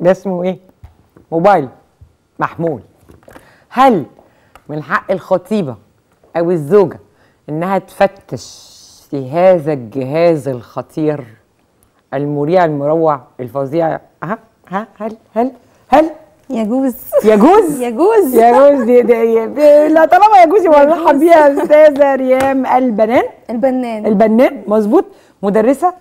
ده اسمه إيه؟ موبايل محمول. هل من حق الخطيبة أو الزوجة إنها تفتش في هذا الجهاز الخطير المريع المروع الفظيع؟ ها ها هل هل هل؟ يجوز. يجوز؟ يجوز. يجوز دي دي دي لا طالما يجوز يبقى نرحب بيها أستاذة ريام البنان. البنان. البنان مظبوط. مدرسة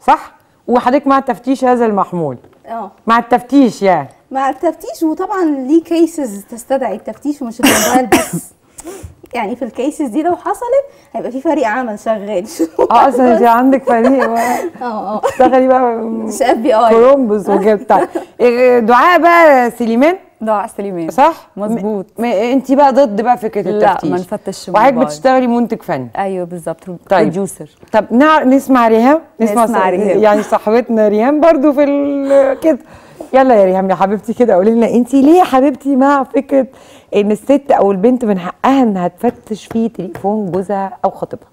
صح؟ وحضرتك مع تفتيش هاتف المحمول. آه. مع التفتيش يعني مع التفتيش وطبعا ليه cases تستدعي التفتيش ومش الموبايل بس؟ يعني في ال cases دي لو حصلت هيبقى في فريق عمل شغال. آه أصلا أنت عندك فريق آه آه. تشتغلي بقى مش FBI كولومبوس وكده. بتاع إيه، دعاء بقى سليمان. دعاء سليمان صح؟ مظبوط. م- انت بقى ضد بقى فكرة لا، التفتيش ما نفتش وحضرتك موبايل. بتشتغلي منتج فني أيوه بالظبط طيب. producer طب نع... نسمع ريهام نسمع ص- ريهام. يعني صاحبتنا ريهام برضو في ال... كده يلا يا ريهام يا حبيبتي كده قولي لنا انت ليه يا حبيبتي مع فكرة إن الست أو البنت من حقها إنها تفتش في تليفون جوزها أو خطيبها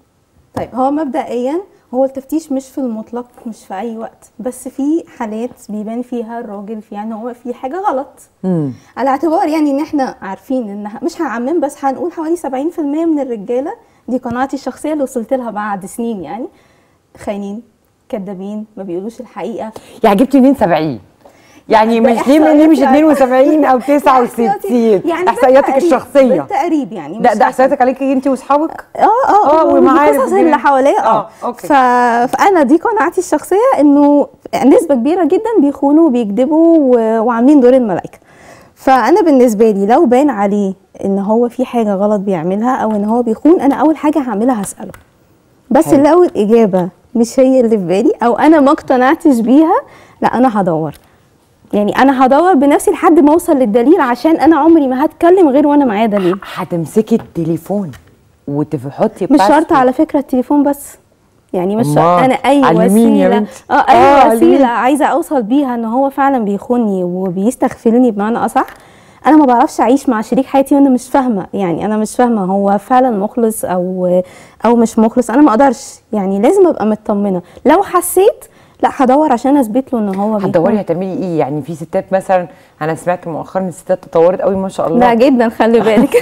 طيب هو مبدئيا هو التفتيش مش في المطلق مش في أي وقت بس في حالات بيبان فيها الراجل فيها ان هو في حاجة غلط. امم على اعتبار يعني إن إحنا عارفين إن مش هعمم بس هنقول حوالي 70% من الرجالة دي قناعتي الشخصية اللي وصلت لها بعد سنين يعني خاينين كدابين ما بيقولوش الحقيقة. يعني جبتي منين 70 يعني مش ليه ليه مش إحصائيات 72 أو 69 يعني إحصائياتك الشخصية بالتقريب يعني ده ده إحصائياتك عليكي انت وأصحابك آه آه آه، ومعارف القصص وكده. اللي حواليا آه، آه أوكي. ف... فأنا دي قناعتي الشخصية إنه نسبة كبيرة جدا بيخونوا وبيكذبوا. وعاملين دور الملائكة فأنا بالنسبة لي لو بان عليه إن هو في حاجة غلط بيعملها أو إن هو بيخون أنا أول حاجة هعملها هسأله بس. لو الإجابة مش هي اللي في بالي أو أنا ما اقتنعتش بيها لا أنا هدور يعني أنا هدور بنفسي لحد ما أوصل للدليل عشان أنا عمري ما هتكلم غير وأنا معايا دليل. هتمسكي التليفون وتحطي مش. شرط على فكرة التليفون بس. يعني مش شرط؟ أنا أي وسيلة. آه آه، أي اليمين. وسيلة عايزة أوصل بيها إن هو فعلا بيخوني وبيستغفلني بمعنى أصح. أنا ما بعرفش أعيش مع شريك حياتي وأنا مش فاهمة. يعني أنا مش فاهمة هو فعلا مخلص أو أو مش مخلص. أنا ما أقدرش. يعني لازم أبقى مطمنة. لو حسيت لا هدور عشان أثبت له إن هو هتدوري هتعملي إيه؟ يعني في ستات مثلا أنا سمعت مؤخرا الستات تطورت قوي ما شاء الله. لا جدا خلي بالك.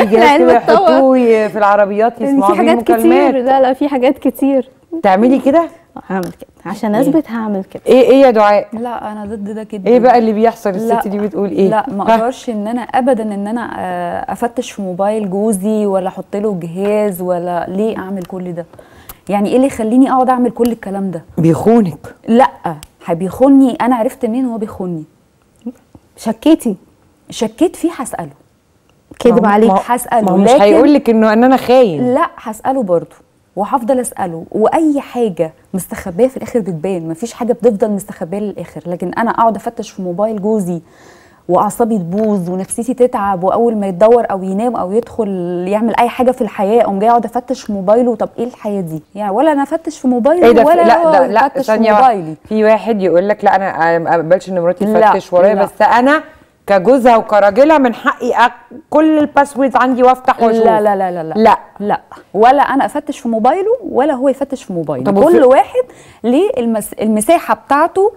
العلم كده اتطور. يحطوه في العربيات يسمعوا في حاجات كتير. لا لا في حاجات كتير. تعملي كده؟ هعمل كده. عشان أثبت هعمل كده. إيه إيه يا دعاء؟ لا أنا ضد ده جدا. إيه بقى اللي بيحصل؟ الست دي بتقول إيه؟ لا ما؟ أقدرش إن أنا ابدا إن أنا آه، أفتش في موبايل جوزي ولا أحط له جهاز ولا ليه أعمل كل ده. يعني إيه اللي يخليني أقعد أعمل كل الكلام ده؟ بيخونك. لأ بيخوني أنا عرفت منين هو بيخوني. شكيتي؟ شكيت فيه هسأله. كذب عليك. هسأله، ما هو مش هيقول لك إنه إن أنا خاين. لأ هسأله برضه. وهفضل أسأله. وأي حاجة مستخبية في الآخر بتبان. مفيش حاجة بتفضل مستخبية للآخر. لكن أنا أقعد أفتش في موبايل جوزي. وأعصابي تبوظ ونفسيتي تتعب وأول ما يتدور أو ينام أو يدخل يعمل أي حاجة في الحياة أقوم جاي أقعد أفتش في موبايله. طب إيه الحياة دي؟ يعني ولا أنا أفتش في موبايله إيه ده؟ ولا لا ده لا يفتش في. موبايلي. في واحد يقول لك لا أنا أنا ما اقبلش إن مراتي لا، تفتش ورايا لا. بس أنا كجوزها وكراجلها من حقي كل الباسوردز عندي وافتح وأشوف. لا لا لا لا. لا. لا. لا ولا أنا أفتش في موبايله ولا هو يفتش في موبايله. كل واحد ليه المس... المساحة بتاعته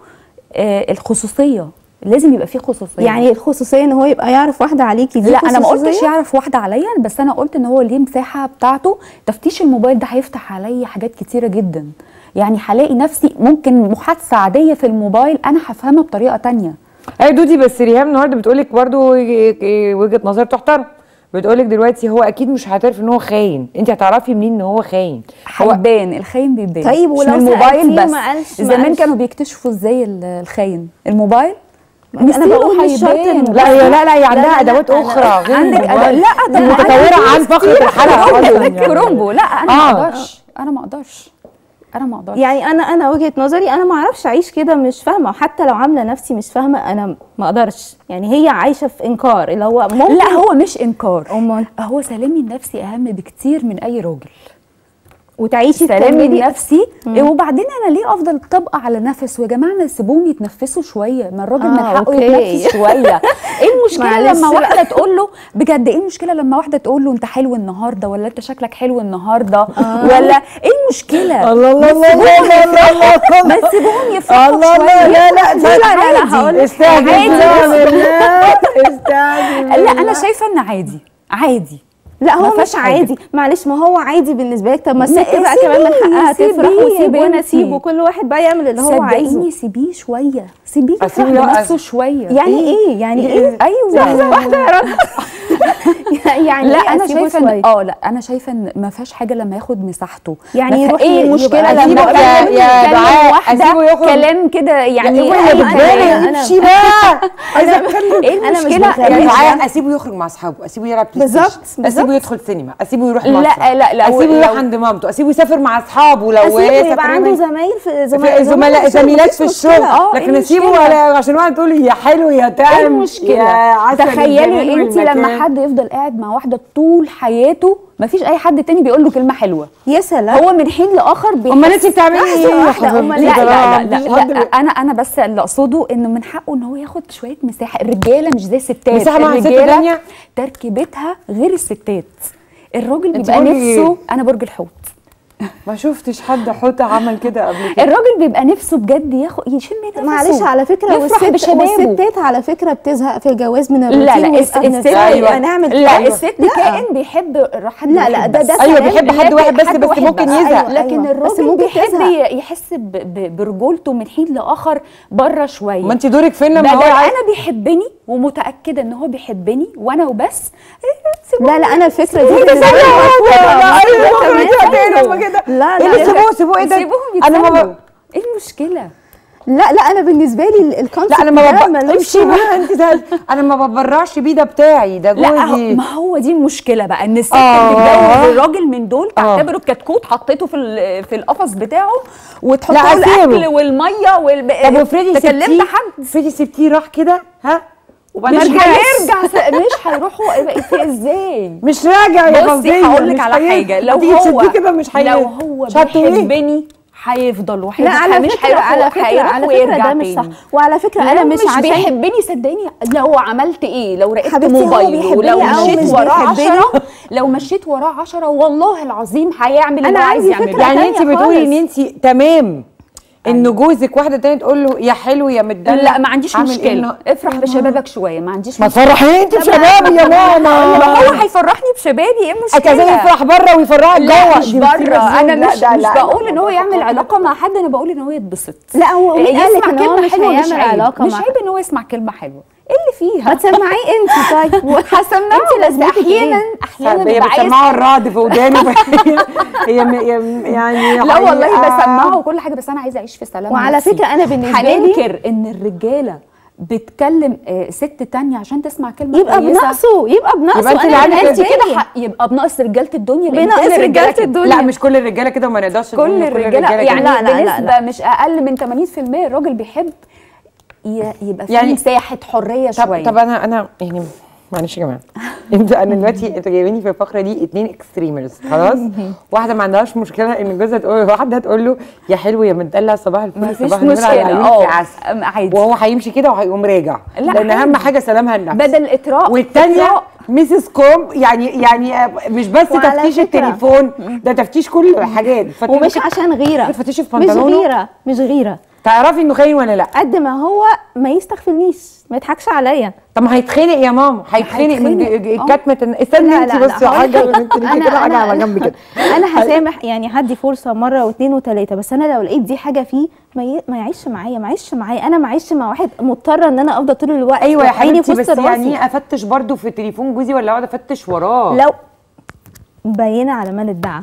آه الخصوصية. لازم يبقى فيه خصوصية. يعني الخصوصية إن هو يبقى يعرف واحدة عليكي دي لا أنا ما؟ قلتش يعرف واحدة عليا بس أنا قلت إن هو ليه مساحة بتاعته. تفتيش الموبايل ده هيفتح عليا حاجات كتيرة جدا. يعني هلاقي نفسي ممكن محادثة عادية في الموبايل أنا هفهمها بطريقة تانية. أي دودي بس ريهام النهارده بتقول لك برضو وجهة نظر تحترم. بتقول لك دلوقتي هو أكيد مش هيعترف إن هو خاين. انت هتعرفي منين إن هو خاين؟ هو هيبان الخاين بيبان. طيب ولو الموبايل بس. زمان. كانوا بيكتشفوا إزاي ال- الخاين. الموبايل أنا بقول مش شرط. الموبايل. لا هي لا لا هي عندها أدوات أخرى. غير عندك. لا ده متطورة عن فقرة الحلقة يعني. كرومبو. لا أنا آه. ما أقدرش. أنا ما أقدرش. أنا ما أقدرش. يعني أنا أنا وجهة نظري أنا ما أعرفش أعيش كده مش فاهمة. وحتى لو عاملة نفسي مش فاهمة أنا ما أقدرش. يعني هي عايشة في إنكار اللي هو ممكن لا هو مش إنكار. أمال؟ هو سلامي النفسي أهم بكتير من أي راجل. وتعيشي سلامي تكملي النفسي وبعدين أنا ليه أفضل طابقه على نفس؟ ويا جماعة ما تسيبوهم يتنفسوا شوية. ما الراجل من آه، حقه أوكي. يتنفس شوية. إيه المشكلة لما. واحدة تقول له؟ بجد إيه المشكلة لما واحدة تقول له أنت حلو النهارده ولا أنت شكلك حلو النهارده ولا إيه المشكلة؟ الله الله الله الله الله الله ما تسيبوهم يفرحوا الله الله لا لا لا لا لا استهدي لا أنا شايفة إن عادي. عادي. لا هو مش حاجة. عادي معلش ما هو عادي بالنسبة لك طب ما الست بقى كمان من حقها تفرح يا وسيبه وأنا بنتي. اسيبه كل واحد بقى يعمل اللي هو عايزه صدقيني سيبيه شوية سيبيه يفرح لا، بنفسه شوية. يعني إيه؟ يعني إيه؟ أيوه. لحظه واحدة يا رب يعني لا إيه؟ أنا شايفة؟ إن آه لا أنا شايفة إن ما فيهاش حاجة لما ياخد مساحته. يعني يروح إيه المشكلة لما يا- دعاء، أسيبه يخرج. كلام كده يعني إيه اللي أمشي بقى. عايزه اتكلم إيه المشكلة. يا دعاء أسيبه يخرج مع أصحابه أسيبه يلعب Play بالظبط، Station. أسيبه يدخل سينما أسيبه يروح لا، لا، لو- أسيبه يروح عند مامته أسيبه يسافر مع أصحابه لو أسيبه هي يبقى عنده زمايل في زملاء زملاء زميلات في. الشغل. آه، إيه لكن أسيبه المشكلة؟ ولا عشان واحد تقول يا حلو يا تعب إيه المشكلة؟ تخيلي انت لما حد يفضل قاعد مع واحدة طول حياته مفيش أي حد تاني بيقول له كلمة حلوة. يا سلام. هو من حين لآخر بيحس أمال انت بتعملي إيه؟ لا لا أنا لا, لا, حد لا أنا أنا بس اللي أقصده إنه من حقه إن هو ياخد شوية مساحة. الرجالة مش زي الستات. مساحة مع الرجالة تانية؟ تركيبتها غير الستات. الراجل بيبقى برج إيه؟ نفسه أنا برج الحوت. ما شفتش حد حوته عمل كده قبل كده الراجل بيبقى نفسه بجد ياخد يشم نفسه معلش على فكرة والست. والستات على فكرة بتزهق في الجواز من لا الروتين لا ويبقى الست أيوة. نعمل لا. الست لا. كائن بيحب حد لا، لا، ده-. ده أيوه بيحب حد واحد بس بس ممكن بس. يزهق أيوة. لكن بس الراجل بيحب يحس برجولته من حين لآخر بره شوية ما انت دورك فين لما هو أنا بيحبني ومتأكدة إن هو بيحبني وأنا وبس. إيه،. لا لا أنا الفكرة دي أيوه لما كده لا لا لا. سيبوه سيبوه؟ إيه ده؟ أنا. إيه المشكلة؟ لا لا أنا بالنسبة لي الكونسيبت لا أنا ما امشي بقى. أنت أنا ما ببرعش بيه ده بتاعي ده لا جوزي. ما هو دي المشكلة بقى إن الست آه. بتتجوز الراجل من دول آه. تعتبره كتكوت حطيته في في القفص بتاعه لا، وتحط له. الاكل والمية والب... طب تكلمت سبتيه؟ حد. فريدي سبتيه راح كده؟ ها؟ وبعدين مش رجع. هيرجع مش هيروحوا في إزاي؟ مش راجع يا بصي هقول لك على حاجة. لو هو كده مش لو هو. بيحبني هيفضل. لا وهيبقى على مش هيروح على هيروح على ويرجع ده مش صح. وعلى فكرة لو أنا مش مش عشان بيحبني صدقني. لو عملت إيه؟ لو رقبت موبايله ولو أو مشيت مش وراه بيحبني. عشرة. لو مشيت وراه عشرة والله العظيم هيعمل اللي أنا عايز يعمله. فكرة يعني أنت تانية بتقولي. إن أنت تمام. إن جوزك واحدة تانية تقول له يا حلو يا مدلع لا ما عنديش إيه مشكلة. النهار- افرح بشبابك شوية ما عنديش ما مشكلة. تفرحيني أنت بشبابي يا ما ماما. هو هيفرحني بشبابي إيه المشكلة؟ كذا يفرح بره ويفرحك جوه. مش بره. أنا مش لا، مش بقول. إن هو يعمل علاقة مع حد أنا بقول إن هو يتبسط. لا هو لك يسمع كلمة حلوة مش عيب مش عيب إن هو يسمع كلمة حلوة. اللي ما فيها تسمعيه انت طيب هسمعه انت بس لازمتك أحيانا؟ أحيانا هي بتسمعه الرعد في ودانه هي يعني لا والله. بسمعه وكل حاجة بس أنا عايزة أعيش في سلام وعلى نفسي. فكرة أنا بالنسبة لي- هننكر إن الرجالة بتكلم آه، ست تانية عشان تسمع كلمة يبقى. بنقصه يبقى بنقصه يبقى اللي انت بالنسبة كده يبقى بنقص رجالة الدنيا بنقص كل الرجاله رجالة كده. الدنيا. لا مش كل الرجالة كده وما نقدرش كل الرجالة يعني لا، بنسبه لا. مش أقل من 80% الراجل بيحب يبقى في يعني- مساحة حرية طب شوية. طب أنا أنا يعني معلش يا جماعة. انت أنا دلوقتي أنتوا جايبيني في الفقرة دي اتنين extremers خلاص؟ واحدة ما عندهاش مشكلة إن جوزها تقول واحدة تقول له يا حلو يا متدلع صباح الفل صباح النور على عيونك آه عسل. عادي. وهو هيمشي كده وهيقوم راجع. لا، لأن أهم عادي. حاجة سلامها النفسي بدل إطراء إطراء. ميسيس كوم يعني يعني مش بس تفتيش فكرة- التليفون ده تفتيش كل الحاجات. ومش عشان غيره مش غيرة مش غيرة. تعرفي إنه خاين ولا لأ؟ قد ما هو ما يستغفلنيش ما يضحكش عليا. طب ما هيتخنق يا ماما. هيتخنق من هيتخنق. كتمه استني انت بصي حاجة. انت كده حاجة على جنب كده. أنا هسامح يعني هدي فرصة مرة واثنين وثلاثه بس أنا لو لقيت دي حاجة فيه ما, ي... ما يعيش معايا ما يعيش معايا. أنا ما أعيش مع واحد مضطرة إن أنا أفضل طول الوقت أيوه يا حبيبتي بس يعني أفتش برضو في تليفون جوزي ولا أقعد أفتش وراه؟ لو مبينه على من ادعى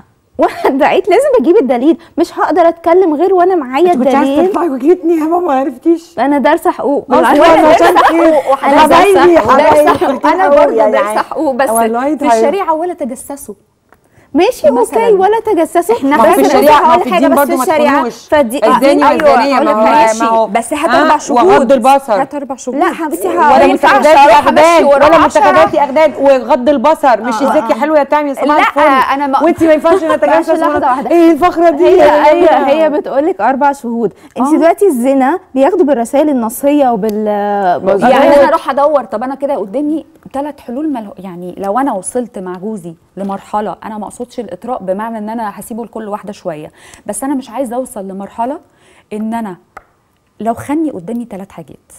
ادعيت لازم أجيب الدليل. مش هقدر اتكلم غير وأنا معايا انت كنت الدليل. تطلعي وجيتني يا ماما ما عرفتيش. أنا دارسه حقوق. بالعكس. حبايبي دارسة حقوق. حبايبي دارسة حقوق. أنا برضه دارسه حقوق بس والله في طيب. الشريعة ولا تجسسوا. ماشي. أوكي ولا تجسسوا. إحنا ما في الشريعة ما في حاجة، الدين بس برضه في ما تخونوش فدي الزاني والزانيه أقول ما هو بس هات أربع شهود وغض البصر. هات أربع شهود. لا حبيبتي ولا أمشي وراه ولا. متخذاتي أخداد. وغض البصر. مش آه، ازيك يا. حلوة يا تعمل صباح لا، الفل أنا ما- وانت ما ينفعش نتجسس لحظة ونت- واحدة. إيه الفقره دي؟ هي يا هي بتقول لك أربع شهود. انت آه. دلوقتي الزنا بياخدوا بالرسائل النصية وبال. يعني أيوة. أنا أروح أدور. طب أنا كده قدامي ثلاث حلول يعني لو أنا وصلت مع جوزي لمرحلة أنا ما اقصدش الإطراء بمعنى إن أنا هسيبه لكل واحدة شوية. بس أنا مش عايزة أوصل لمرحلة إن أنا لو خني قدامي ثلاث حاجات.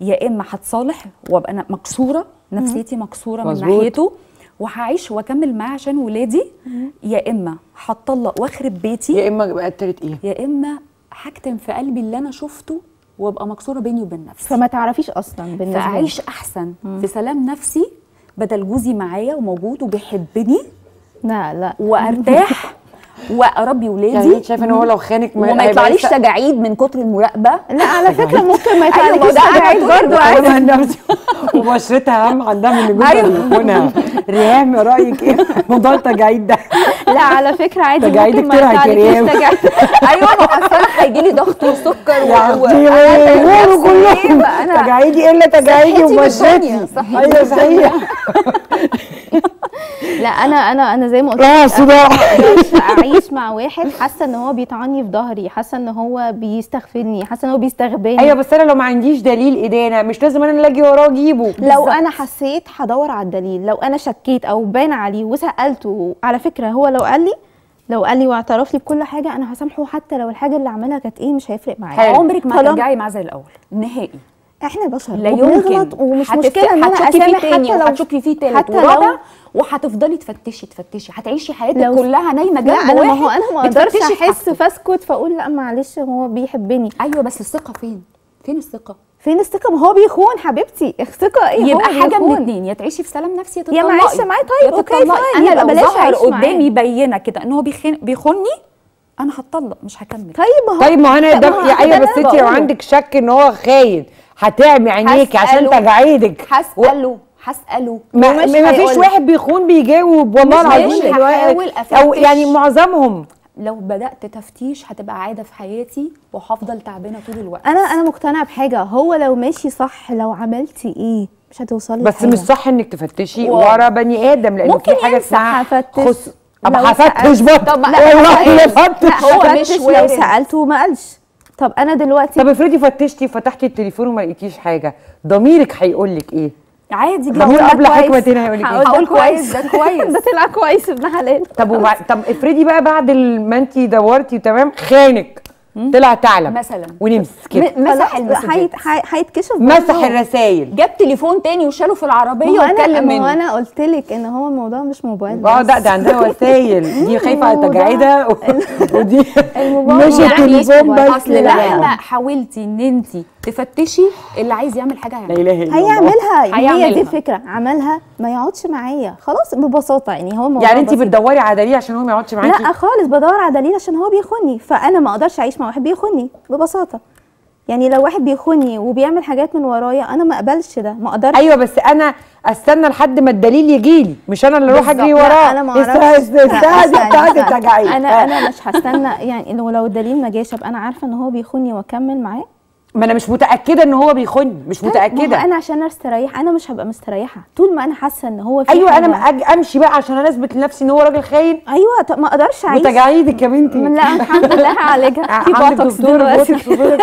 يا إما هتصالح وأبقى أنا مكسورة نفسيتي مكسورة من مظبوط. ناحيته وهعيش وأكمل معاه عشان ولادي. يا إما هتطلق وأخرب بيتي. يا إما بقى التالت إيه؟ يا إما هكتم في قلبي اللي أنا شفته وأبقى مكسورة بيني وبين نفسي. فما تعرفيش أصلا بالنسبة لي. فأعيش أحسن. في سلام نفسي بدل جوزي معايا وموجود وبيحبني. لا لا. وأرتاح؟ واربي يعني ولادي. انت شايفة إن هو لو خانك وما هيبقى يطلعليش تجاعيد من كتر المراقبة. لا على فكرة ممكن ما أيوة، أنا تجاعيد طول برضه. عادي وبشرتها اهم عندها من جوزها أيوة. ريهام رأيك؟ إيه موضوع التجاعيد ده؟ لا على فكرة عادي ممكن ما يا يطلعلكيش ريم. تجاعيد أيوه ما أصل أنا هيجي لي ضغط وسكر يا و- تجاعيدي إلا تجاعيدي وبشرتي. أيوه صحيح. لا أنا أنا أنا زي ما قلت آه صداع. اعيش مع واحد حاسة إن هو بيطعني في ظهري حاسة إن هو بيستغفلني حاسة إن هو بيستغباني. أيوه بس أنا لو ما عنديش دليل إدانة مش لازم أنا اللي أجي وراه أجيبه. لو أنا حسيت هدور على الدليل لو أنا شكيت أو بان عليه وسألته على فكرة هو لو قال لي لو قال لي واعترف لي بكل حاجة أنا هسامحه حتى لو الحاجة اللي عملها كانت إيه مش هيفرق معايا. عمرك ما هترجعي معاه زي الأول. نهائي. إحنا بشر لا وبنغلط يمكن. ومش هتف- مشكلة ان أنا هتشكي اسامح فيه تاني حتى لو وهتشكي فيه تالت حتى لو وهتفضلي تفتشي تفتشي. هتعيشي حياتك لو- كلها نايمة جنب لا أنا ما واحد هو أنا ما أقدرش أحس. فاسكت فأقول لا معلش هو بيحبني. أيوه بس الثقة فين؟ فين الثقة؟ فين الثقة؟ ما هو بيخون حبيبتي. الثقة إيه؟ يبقى هو حاجة من. اتنين يا تعيشي في سلام نفسي يا يا تطلقي معلش معايا طيب، يا تطلقي. فاين، أنا يبقى لو بلاش ظهر قدامي. بينة كده إن هو بيخن بيخني أنا هتطلق مش هكمل. طيب ما هو طيب ما أنا هو يا ده أيوه بس انت لو. عندك شك إن هو خاين هتعمي عينيكي عشان هسأله. تجاعيدك هساله هساله ما, ما فيش هيقولك. واحد بيخون بيجاوب والله العظيم أو. يعني معظمهم لو بدأت تفتيش هتبقى عادة في حياتي وهفضل تعبانة طول الوقت أنا أنا مقتنعة بحاجة هو لو ماشي صح لو عملتي إيه مش هتوصلي بس. مش صح إنك تفتشي واو. ورا بني آدم لأنه ممكن في حاجة ينسى اسمها هفتش. خص طب لو هفتش برضه ما- والله لا، لا لا، فتش هو مش لو. سالته وما قالش طب أنا دلوقتي طب افرضي فتشتي وفتحتي التليفون وما لقيتيش حاجة ضميرك هيقول لك إيه؟ عادي جدا. قبل كويس. حكمه هنا هيقول لك إيه؟ هقول هقول كويس. كويس. ده كويس. ده طلع كويس ابن حلال. طب وبع... طب افرضي بقى بعد ما انت دورتي تمام؟ خانك. طلع ثعلب. مثلا. ونمس كده. مسح هيتكشف مسح. الرسايل جاب تليفون تاني وشاله في العربية واتكلم منه. أنا قلت لك إن هو الموضوع مش موبايل آه بس. ده ده عندها وسايل دي خايفة على تجاعيدها. ودي مش يعني التليفون. بس اصل لا مهما حاولتي إن انت تفتشي اللي عايز يعمل حاجة لا هيعمل إله إلا هيعملها هي هيعملها. دي الفكرة. عملها ما يقعدش معايا. خلاص ببساطة يعني هو يعني انت. بتدوري على دليل عشان هو ما يقعدش معاكي؟ لا خالص بدور على دليل عشان هو بيخوني. فأنا ما أقدرش أعيش مع واحد بيخوني ببساطة. يعني لو واحد بيخوني وبيعمل حاجات من ورايا أنا ما أقبلش ده ما أقدرش. أيوه بس أنا أستنى لحد ما الدليل يجي لي مش أنا اللي أروح أجري. لا، وراه. أنا ما أعرفش. لا، أنا أنا مش هستنى. يعني لو لو الدليل ما جاش أبقى أنا عارفة إن هو بيخوني وأكمل معاه. ما أنا مش متأكدة إن هو بيخوني مش هو متأكدة. أنا عشان استريح أنا مش هبقى مستريحة. طول ما أنا حاسة إن هو في أيوه أنا حاجة- ما أج- أمشي بقى عشان أنا أثبت لنفسي إن هو راجل خاين. أيوه طب ما أقدرش أعيش. وتجاعيدك يا بنتي. لا الحمد لله هعالجها في بوتوكس دلوقتي. ليه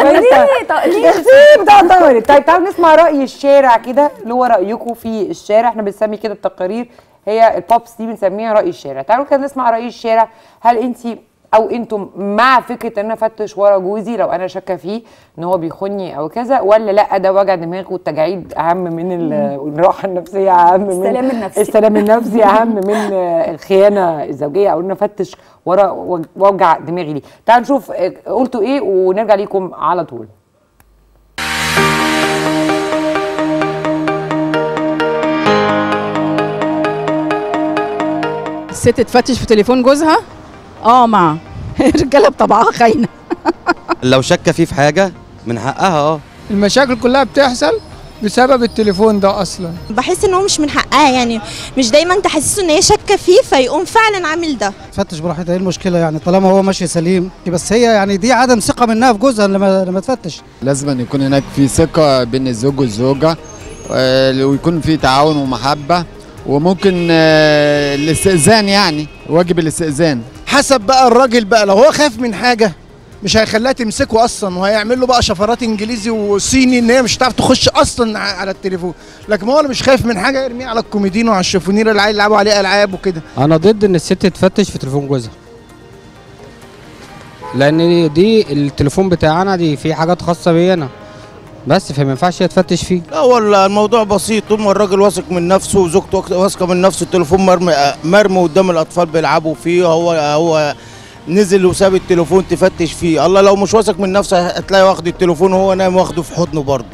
بتاع طارق طيب تعالوا نسمع رأي الشارع كده اللي هو رأيكم في الشارع. إحنا بنسمي كده التقارير هي البوبس دي بنسميها رأي الشارع. تعالوا كده نسمع رأي الشارع. هل انت أو أنتم مع فكرة إن أنا أفتش ورا جوزي لو أنا شاكة فيه إن هو بيخوني أو كذا ولا لأ ده وجع دماغ والتجاعيد أهم من ال- الراحة النفسية أهم من السلام النفسي. السلام النفسي أهم من الخيانة الزوجية أو إن أنا أفتش ورا وج- وجع دماغي ليه. تعالوا نشوف آه، قلتوا إيه ونرجع ليكم على طول. الست تفتش في تليفون جوزها؟ آه مع الرجاله بطبعها خاينه. لو شك فيه في حاجة من حقها آه. المشاكل كلها بتحصل بسبب التليفون ده أصلا. بحس إن هو مش من حقها يعني مش دايما تحسسه إن هي شاكة فيه فيقوم فعلا عامل ده. تفتش براحتها إيه المشكلة يعني؟ طالما هو ماشي سليم بس هي يعني دي عدم ثقة منها في جوزها لما لما تفتش. لازم أن يكون هناك في ثقة بين الزوج والزوجة آه، ويكون في تعاون ومحبة وممكن آه، الاستئذان يعني واجب الاستئذان. حسب بقى الراجل بقى لو هو خاف من حاجة مش هيخليها تمسكه أصلا وهيعمل له بقى شفرات إنجليزي وصيني إن هي مش هتعرف تخش أصلا على التليفون. لكن هو اللي مش خايف من حاجة يرميه على الكوميدين وعلى الشفونير اللي عايز يلعبوا عليه ألعاب وكده. أنا ضد إن الست تفتش في تليفون جوزها. لأن دي التليفون بتاعنا دي فيه حاجات خاصة بيا أنا بس فما ينفعش هي تفتش فيه. لا هو الموضوع بسيط. طول ما الراجل واثق من نفسه وزوجته واثقة من نفسه التليفون مرمي مرمي قدام الأطفال بيلعبوا فيه. هو هو نزل وساب التليفون تفتش فيه. الله لو مش واثق من نفسه هتلاقي واخد التليفون وهو نايم واخده في حضنه برضه.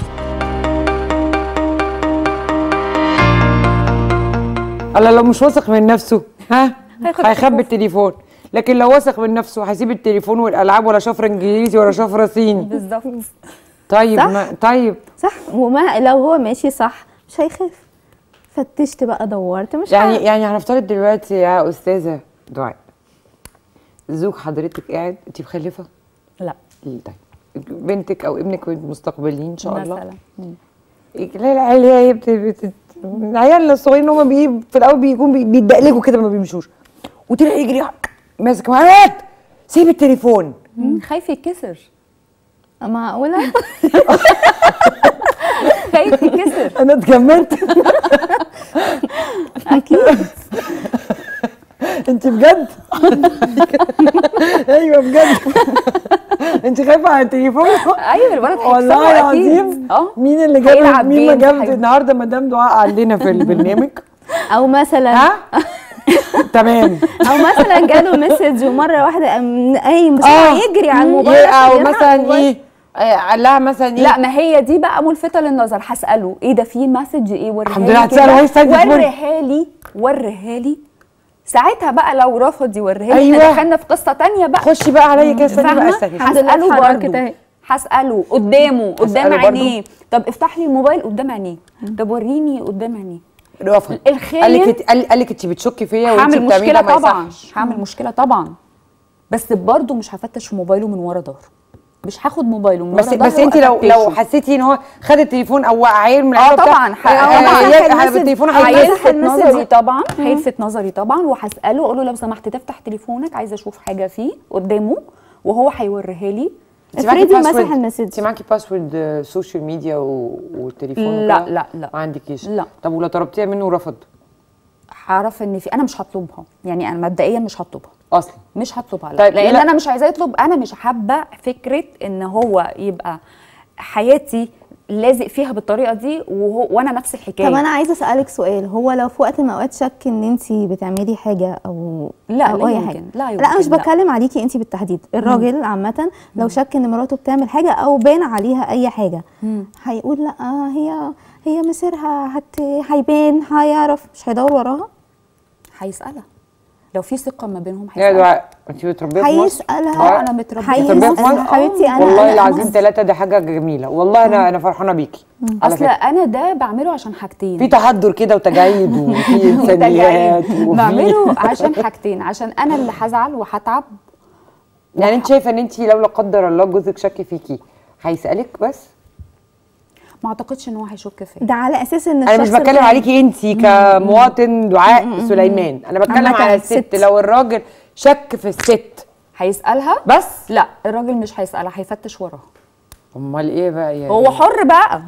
الله لو مش واثق من نفسه ها؟ هيخبي التليفون. لكن لو واثق من نفسه هيسيب التليفون والألعاب ولا شفره انجليزي ولا شفره صيني بالظبط. طيب صح؟ ما طيب. صح. وما لو هو ماشي صح مش هيخاف. فتشت بقى دورت. مش يعني عارف. يعني هنفترض دلوقتي يا أستاذة دعاء. زوج حضرتك قاعد انت مخلفة؟ لا. طيب. بنتك أو ابنك مستقبلين إن شاء الله؟ مثلا مم. لا العيال هي بت... العيال الصغيرين هم بي... في الأول بيكون بي... بيتدقلقوا كده ما بيمشوش. وتلاقي يجري ماسك معاك. سيب التليفون. خايف يتكسر. معقوله خايف يتكسر أنا اتجملت. أكيد. أنت بجد؟ أيوه بجد. أنت خايفة على التليفون؟ أيوه الولد والله. العظيم. آه. مين اللي جاب مين ما جاب. النهارده مدام دعاء عندنا في البرنامج؟ أو مثلا. ها؟ تمام. أو مثلا جاله message ومرة واحدة قام قايم بسرعة آه. يجري على الموبايل أو مثلا. إيه؟ آه، قال لها مثلا إيه؟ لا ما هي دي بقى ملفتة للنظر. هسأله إيه ده في message إيه؟ وريها الحمد لله سايبة تقول. وريها لي وريها لي. ساعتها بقى لو رفض يوريها لي. أيوة. دخلنا في قصة تانية بقى. خشي بقى عليا كده استني بقى؟ استني. اتحركت برضه اهي. هسأله قدامه قدام. عينيه. طب افتح لي الموبايل قدام عينيه. طب وريني قدام عينيه. رفض الخاين قال لك قال لك انت بتشكي فيا وانت بتعملي مشكلة ما طبعا. يصحش هعمل مشكلة طبعا. بس برضه مش هفتش في موبايله من ورا ظهره. مش هاخد موبايله بس بس انت لو لو. حسيتي إن هو خد التليفون أو عيل من آه طبعا آه، آه، طبعا. هيلفت ي- التليفون هيلفت نظري. طبعا هيلفت نظري طبعا. وهسأله أقول له لو سمحت تفتح تليفونك عايزة أشوف حاجة فيه قدامه وهو هيوريها لي. افرضي مسح ال message. انت معاكي password social media والتليفون لا،؟ لا، لا. ما عندكيش. لا. طب ولو طلبتيها منه ورفض؟ هعرف إن في أنا مش هطلبها. يعني أنا مبدئيا مش هطلبها. أصلا. مش هطلبها لا. طيب، لأن لا. أنا مش عايزاه يطلب. أنا مش حابة فكرة إن هو يبقى حياتي لازق فيها بالطريقة دي وهو وأنا نفس الحكاية. طب أنا عايزة أسألك سؤال. هو لو في وقت من الأوقات شك إن أنت بتعملي حاجة أو لا، أو لا أي يمكن، حاجة؟ لا لا مش يمكن، لا. بتكلم عليكي أنت بالتحديد. الراجل عامة لو شك إن مراته بتعمل حاجة أو بان عليها أي حاجة هيقول لأ هي هي مسيرها هت هيبان هيعرف مش هيدور وراها؟ هيسألها. لو في ثقة ما بينهم يا هيسالها دعاء انت متربيه في مصر؟ هيسألها أنا متربيه في مصر؟ حبيبتي أنا والله العظيم أنا ثلاثة ده حاجة جميلة. والله أنا أنا فرحانة بيكي. أصل أنا ده بعمله عشان حاجتين. في تحضر كده وتجاعيد وفي إنسانيات وفي بعمله عشان حاجتين عشان أنا اللي هزعل وهتعب. يعني أنت شايفة إن أنت لو لا قدر الله جوزك شك فيكي هيسألك بس؟ ما اعتقدش ان هو هيشك فيا ده على أساس إن أنا مش بتكلم عليكي أنت كمواطن دعاء سليمان. أنا بتكلم على الست. لو الراجل شك في الست. هيسألها؟ بس. لا الراجل مش هيسألها هيفتش وراها. أمال إيه بقى يعني؟ هو حر بقى.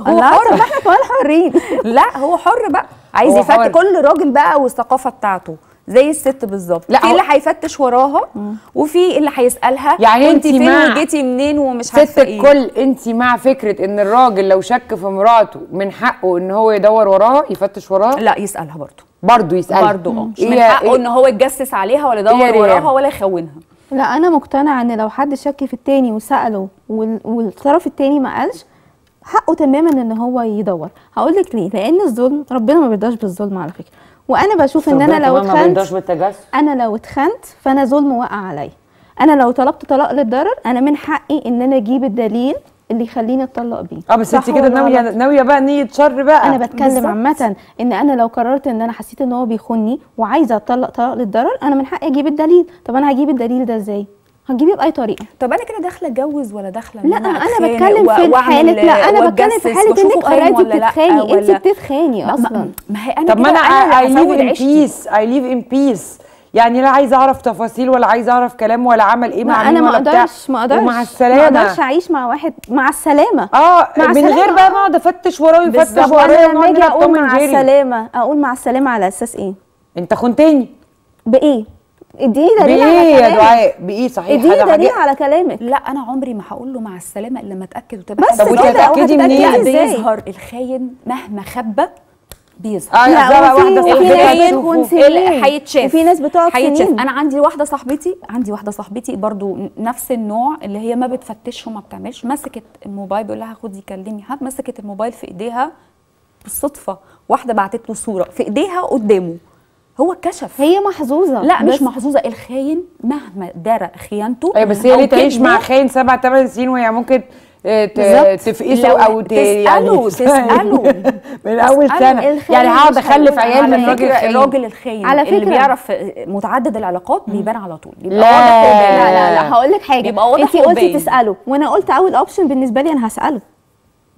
هو حر طب إحنا كمان حرين. لا هو حر بقى. عايز يفتش. كل راجل بقى والثقافة بتاعته. زي الست بالظبط. لا، في اللي هيفتش وراها وفي اللي هيسألها يعني انتي فين وجيتي منين ومش ست عارفة إيه. الكل انت مع فكرة إن الراجل لو شك في مراته من حقه إن هو يدور وراها يفتش وراها؟ لا يسألها برضه. برضه يسال برضه آه. مش إيه من حقه إيه- إن هو يتجسس عليها ولا إيه يدور ريهام؟ وراها ولا يخونها. لا أنا مقتنعة إن لو حد شك في التاني وسأله وال- والطرف التاني ما قالش حقه تماما إن هو يدور. هقول لك ليه؟ لأن الظلم ربنا ما بيرضاش بالظلم على فكرة. وأنا بشوف إن أنا لو اتخنت أنا لو اتخنت فأنا ظلم وقع عليا. أنا لو طلبت طلاق للضرر أنا من حقي إن أنا أجيب الدليل اللي يخليني أتطلق بيه. آه بس انت كده ناويه؟ ناوية بقى نية شر بقى؟ أنا بتكلم. عامة إن أنا لو قررت إن أنا حسيت إن هو بيخوني وعايزة أتطلق طلاق للضرر أنا من حقي أجيب الدليل. طب أنا هجيب الدليل ده إزاي؟ هجيبه بأي طريقة. طب أنا كده داخلة أتجوز ولا داخلة لا أنا أتخانق بتكلم في حاله لا أنا بتكلم في حالة إنك اوريدي بتتخاني أنت بتتخاني ما- أصلا. ما- ما هي أنا طب ما أنا I live in. peace I live in peace يعني لا عايزة أعرف تفاصيل ولا عايزة أعرف كلام ولا عمل إيه ما مع أنا ما أقدرش ما أقدرش. ومع ما السلامه أقدرش أعيش مع واحد مع السلامة. آه مع من غير السلامة. بقى ما أقعد أفتش وراه ويفتش ورايا وأنا لما أجي أقول مع. السلامة أقول مع السلامة على أساس إيه؟ أنت خنتني. بإيه؟ اديني دليل على بايه يا كلامك. دعاء. بايه صحيح. اديني دليل على كلامك. لا أنا عمري ما هقول له مع السلامة إلا لما أتأكد وتبقى بس هتأكدي منين؟ بيظهر الخاين مهما خبى بيظهر. آه لا، واحدة سنين. هيتشاف وفي ناس بتقعد هيتشاف سنين. أنا عندي واحدة صاحبتي عندي واحدة صاحبتي برضو نفس النوع اللي هي ما بتفتش وما بتعملش. مسكت الموبايل بيقول لها خدي كلمي. حد مسكت الموبايل في إيديها بالصدفة. واحدة بعتت له صورة في إيديها قدامه. هو اتكشف هي محظوظة لا مش محظوظة الخاين مهما دار خيانته أيوه بس هي ليه تعيش مع خاين سبع ثمان سنين وهي ممكن آه،. تفقسه أو ت- تسأله- تسأله. من أول سنة يعني هقعد أخلف عيال على من راجل الراجل الخاين على اللي فكرة. بيعرف متعدد العلاقات بيبان على طول بيبقى لا. واضح وباين. لا لا لا هقول لك حاجة بيبقى واضح انت قلتي. تسأله وأنا قلت أول اوبشن بالنسبة لي أنا هسأله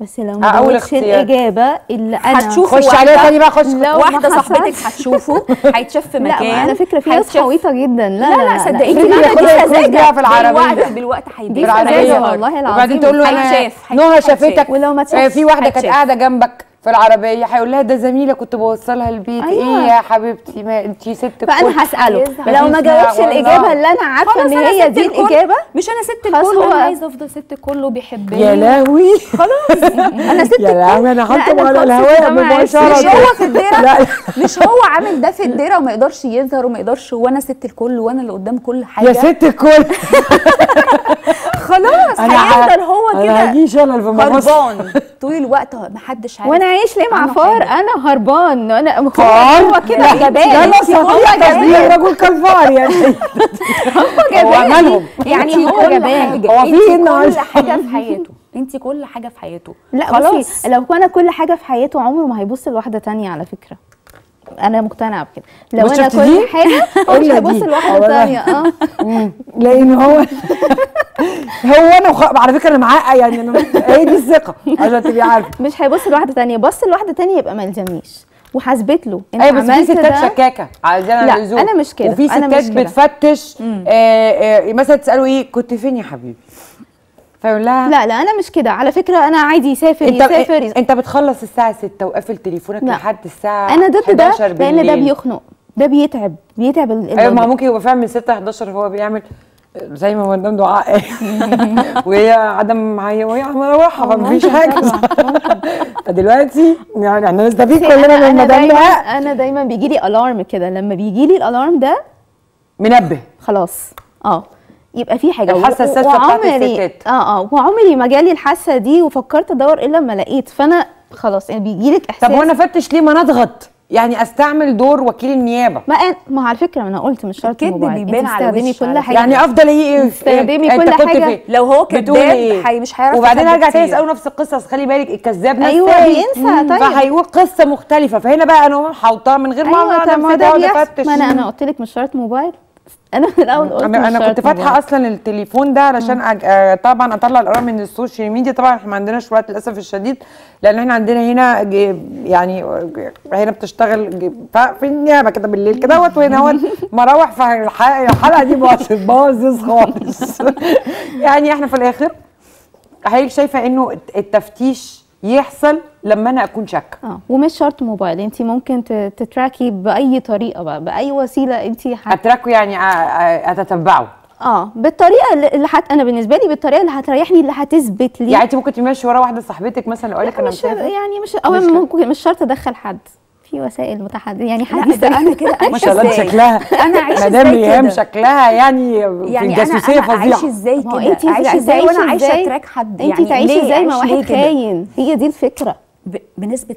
بس لو ما جاوبتش. الإجابة اللي أنا. هتشوفي خش عليها واحدة- تاني بقى خش واحدة صاحبتك هتشوفه هيتشاف في لا مكان على فكرة في ناس حويطه جدا. لا لا لا صدقيني. لا دي سذاجه في العربية. بالوقت بالوقت هيبان دي في العربيه سذاجة والله العظيم. وبعدين تقول له أنا نهى. شافتك. ولو ما آه، في واحدة كانت. قاعدة جنبك. في العربيه هيقول لها ده زميلة كنت بوصلها البيت أيوة. إيه يا حبيبتي؟ ما انت ست الكل فانا هسأله. لو ما جاوبش. الإجابة اللي أنا عارفة خلاص إن هي دي الكل. الإجابة. مش أنا ست خلاص الكل هو- أنا عايزة أفضل ست الكل وبيحبني. يا لهوي. أنا ست يا لهوي أنا أنا على خلاص الهواء. مباشره مش هو في الديرة؟ مش هو عامل ده في الديرة وما يقدرش يظهر وما يقدرش وأنا ست الكل وأنا اللي قدام كل حاجة. يا ست الكل. خلاص هيفضل هو أنا كده. هجي شلل في مصر هربان طول الوقت محدش عارف. وأنا عايش ليه مع فار. أنا هربان. أنا هو فار؟ هو كده جبان. لا هو صحيح تصديق جبان الرجل كالفار يعني. هو عملهم. يعني هو جبان. هو في؟ كل حاجة في حياته. انت كل حاجة في حياته. لا خلاص. لو أنا كل حاجة في حياته عمره ما هيبص لواحدة تانية على فكرة. أنا مقتنعة بكده. لو أنا؟ كل حاجة هو مش هيبص. لواحدة. تانية. آه. لأن هو هو أنا وخ... على فكرة أنا معاه يعني أنا هي دي الثقة عشان تبقي عارفة مش هيبص لواحدة تانية بص لواحدة تانية يبقى ما يلزمنيش وحاسبت له أنت أيوه بس في ستات ده شكاكة عايزين لا، اللزوم أنا مش كده، وفي أنا ستات. بتفتش آه آه مثلا تساله إيه كنت فين يا حبيبي فيقول لها لا لا أنا مش كده على فكرة أنا عادي يسافر انت يسافر يس- أنت بتخلص الساعة 6 وقافل تليفونك. لحد الساعة أنا ضد ده 11 لأن ده. بيخنق ده بيتعب بيتعب أيوه ما. ممكن يبقى فاهم من 6 11 هو بيعمل زي ما مدام دعاء. وهي عدم معايا وهي مروحه فمفيش حاجة. فدلوقتي يعني إحنا نستفيد كلنا أنا من أنا مدام دعاء أنا دايما بيجي لي alarm كده. لما بيجي لي ال alarm ده منبه. خلاص. آه. يبقى في حاجة. الحاسة و- السادسة بتاعت الستات. آه آه. وعمري ما جالي الحاسة دي وفكرت أدور إلا لما لقيت. فأنا خلاص يعني بيجي لك احساس طب وأنا افتش ليه ما نضغط يعني أستعمل دور وكيل النيابة ما أنا- ما على فكرة ما أنا قلت مش شرط الكذب موبايل بيبان على كل على حاجة يعني أفضل إيه إيه استخدمي أنت كل كنت حاجة. فين؟ لو هو كذاب إيه؟ حي- مش هيعرف وبعدين ارجع تاني. اساله نفس القصة أصل خلي بالك الكذاب أيوة، تاني. بينسى، طيب. فهيقول قصة مختلفة فهنا بقى أنا حوطاه من غير ما أيوه أقعد طب ما ده أفتش ما أنا أنا قلت لك مش شرط موبايل أنا من الأول قلت أنا أنا كنت فاتحة. أصلا التليفون ده علشان أج... آه طبعا أطلع الارقام من ال social media طبعا إحنا ما عندناش وقت للأسف الشديد لأن إحنا عندنا هنا. يعني هنا بتشتغل في النيابة كده بالليل كده وهنا هو مراوح فالحلقه الحلقة دي باظت خالص يعني إحنا في الآخر حضرتك شايفة إنه التفتيش يحصل لما أنا أكون شاكة. آه. ومش شرط موبايل انت ممكن تتراكي بأي طريقة بقى بأي وسيلة انت. اتراكوا يعني أ- أ- اتتبعوا آه بالطريقة اللي حت... أنا بالنسبة لي بالطريقة اللي هتريحني اللي هتثبت لي. يعني انت ممكن تمشي ورا واحدة صاحبتك مثلا لو قالك أنا مش مسافر. يعني مش أو مش ممكن مش شرط أدخل حد. في وسائل متحدثة يعني لا حديثة. أنا كده ما شاء الله عايشه إزاي؟ شكلها أنا عايشة مدام إزاي ريهام كده؟ شكلها يعني, يعني اعيش فظيعة. إزاي ما هو كده؟ انت اعيش إزاي؟ وأنا عايشة إزاي؟ تراك حد. انت يعني تعيشي ليه؟ إزاي؟ مع ليه واحد؟ خاين. هي دي الفكرة. بنسبة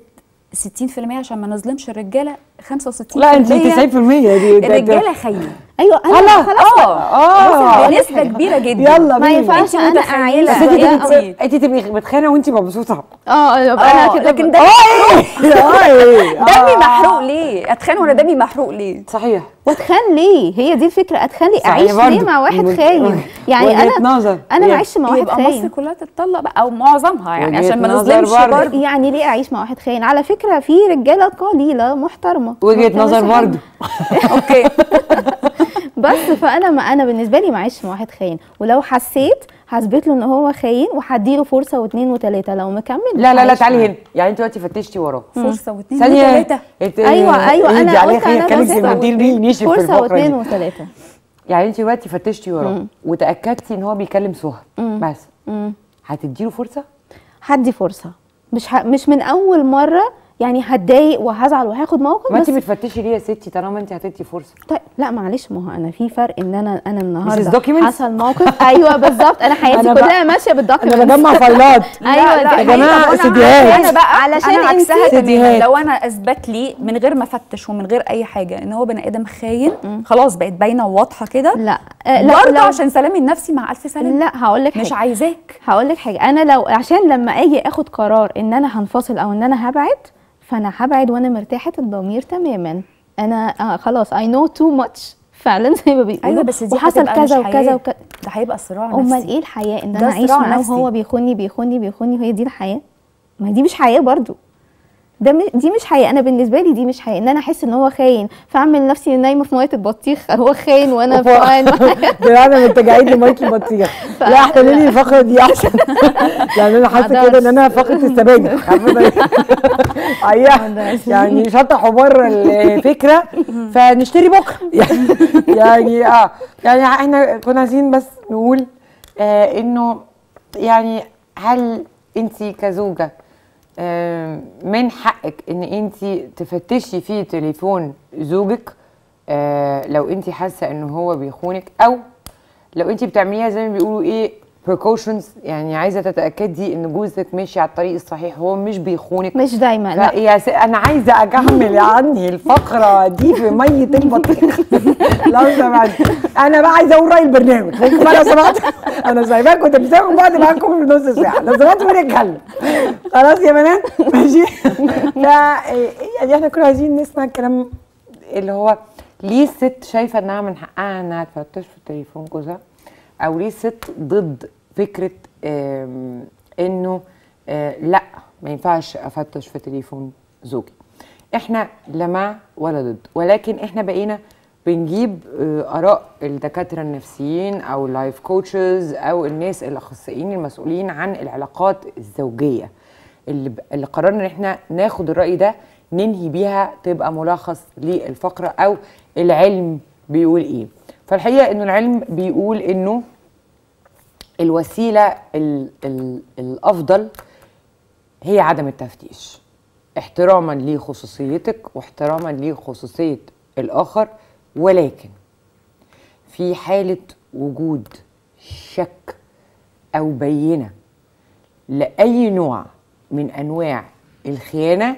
60% عشان ما نظلمش الرجالة 65 لا انت 90% دي الرجالة خاينه أيوه أنا. خلاص آه بنسبة كبيرة جدا. يلا ما. ينفعش أنا. اعيش بس انت تبقي انت تبقي متخانه وانت مبسوطة. آه أنا آه كده لكن ب- ده دمي دمي محروق ليه؟ اتخان وأنا دمي محروق ليه؟ صحيح. واتخان ليه؟ هي دي الفكرة. اتخان ليه؟ أعيش ليه. مع واحد خاين؟ يعني أنا نظر. أنا يعني معيش مع واحد يبقى مصر خاين. كلها تتطلق بقى أو معظمها يعني عشان ما نظلمش برضو. برضه. يعني ليه أعيش مع واحد خاين؟ على فكرة في رجالة قليلة محترمة وجهة ما نظر. برضه. أوكي. بس فأنا ما أنا بالنسبة لي ما اعيش مع واحد خاين. ولو حسيت هثبت له إن هو خاين وهديله فرصة واثنين وثلاثه لو مكمل لا لا لا تعالي. هنا. يعني أنت دلوقتي فتشتي وراه. فرصة واثنين وثلاثه أيوه أيوه أنا قلت أنا في فرصة واثنين وثلاثه يعني أنت دلوقتي فتشتي وراه. وتأكدتي إن هو بيكلم سهى. بس. هتديله فرصة؟ هدي فرصة. مش ه... مش من أول مرة يعني هتضايق وهزعل وهاخد موقف ما انت بتفتشي ليه يا ستي؟ طالما انت هتدي فرصة. طيب لا معلش ما هو أنا في فرق إن أنا أنا النهارده؟ حصل موقف. أيوه بالظبط. أنا حياتي أنا كلها ماشية بال documents أنا بجمع فايلات. أيوه يا أنا سيديهات. أنا بقى علشان أنا عكسها. تماما لو أنا أثبت لي من غير ما أفتش ومن غير أي حاجة إن هو بني آدم خاين خلاص بقت باينة وواضحة كده؟ لا. آه، لا برضه عشان سلامي النفسي مع ألف سلامة. لا هقول لك مش عايزاك. هقول لك حاجة. أنا لو عشان لما آجي آخد قرار إن أنا هنفصل أو إن أنا هبعد فانا هبعد وأنا مرتاحة الضمير تماما. أنا آه خلاص I know too much فعلا زي ما بيقولوا. أيوه بس دي وحصل كذا وكذا. وكذا ده هيبقى صراع أمام نفسي. إيه الحياة؟ إن أنا أعيش معاه. وهو بيخوني بيخوني بيخوني وهي دي الحياة. ما هي دي مش حياة برضو. ده دي مش حياه أنا بالنسبة لي دي مش حياه إن أنا أحس إن هو خاين فأعمل نفسي نايمة في مية البطيخ هو خاين وأنا في بالعاده أنت جايين لمايكل بطيخ لا احتملي لي الفقرة دي أحسن. يعني أنا حاسة كده إن أنا فقره السبانخ. أيوة. يعني شطحوا بره الفكرة. فنشتري بكرة. يعني آه. يعني إحنا كنا عايزين بس نقول آه إنه يعني هل انت كزوجة من حقك إن انت تفتشي في تليفون زوجك آه لو انت حاسة ان هو بيخونك أو لو انت بتعمليها زي ما بيقولوا إيه precautions. يعني عايزة تتأكدي إن جوزك ماشي على الطريق الصحيح هو مش بيخونك. مش دايما لا. لا يا س... أنا عايزة اكمل عني الفقرة دي في مية البطيخ. لو سمحت. أنا بقى عايزة أقول رأي البرنامج. ممكن بقى لو سمحت أنا سايباكم كنت بتاخد بعد معاكم في نص ساعة. لو سمحت ونتكلم خلاص يا بنات ماشي. ف يعني إحنا كنا عايزين نسمع الكلام اللي هو ليه الست شايفة إنها من حقها إنها تفتش في تليفون جوزها أو ليه الست ضد فكرة إنه آه، لأ ما ينفعش أفتش في تليفون زوجي. إحنا لا مع ولا ضد. ولكن إحنا بقينا بنجيب آه، آراء الدكاترة النفسيين أو ال life coaches أو الناس الأخصائيين المسؤولين عن العلاقات الزوجية. اللي, اللي قررنا إن إحنا ناخد الرأي ده ننهي بيها تبقى ملخص للفقرة أو العلم بيقول إيه. فالحقيقة إنه العلم بيقول إنه الوسيلة ال ال الأفضل هي عدم التفتيش. احتراما لخصوصيتك واحتراما لخصوصية الآخر ولكن في حالة وجود شك أو بينة لأي نوع من أنواع الخيانة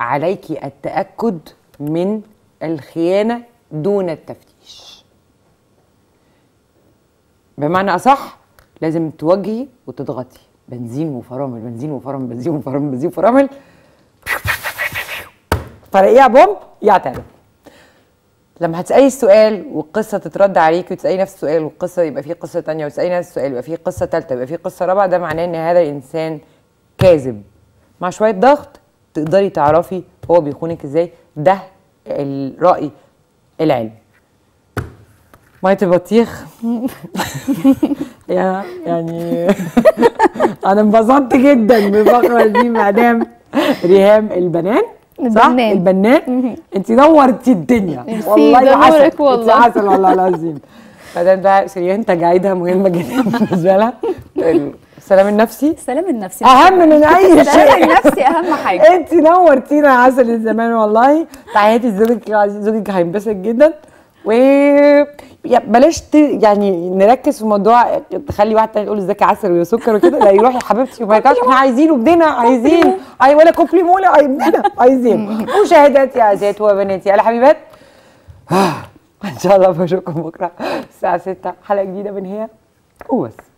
عليك التأكد من الخيانة دون التفتيش. بمعنى أصح لازم تواجهي وتضغطي. بنزين وفرامل بنزين وفرامل بنزين وفرامل بنزين وفرامل. فرقيها بوم يعترف لما هتسألي السؤال والقصة تترد عليكي وتسألي نفس السؤال والقصة يبقى فيه قصة تانية وتسألي نفس السؤال يبقى فيه قصة تالتة يبقى فيه قصة رابعة ده معناه إن هذا الإنسان كاذب. مع شوية ضغط تقدري تعرفي هو بيخونك إزاي. ده الرأي العلمي. مية البطيخ. يا يعني أنا انبسطت جدا بالفقره دي مدام ريهام البنان صح؟ البنان. البنان. انت نورتي الدنيا. والله ده عسل. نورك والله. عسل والله العظيم. مدام بقى سريان تجاعيدها مهمه جدا بالنسبة لها. السلام النفسي. السلام النفسي. أهم من أي السلام شيء. النفسي أهم حاجة. انت نورتينا يا عسل الزمان والله. تحياتي لزوجك العزيز زوجك هينبسط جدا. و بلاش ت... يعني نركز في موضوع تخلي واحد تاني يقول إزيك يا عسل ويا سكر وكده لا يروح يا حبيبتي وما إحنا عايزينه بدنا عايزين أي ولا كومبليمون لا بدنا عايزين. مشاهداتي يا عزيزات وبناتي يا حبيبات. إن شاء الله بشوفكم بكرة الساعة 6 حلقة جديدة من هي وبس.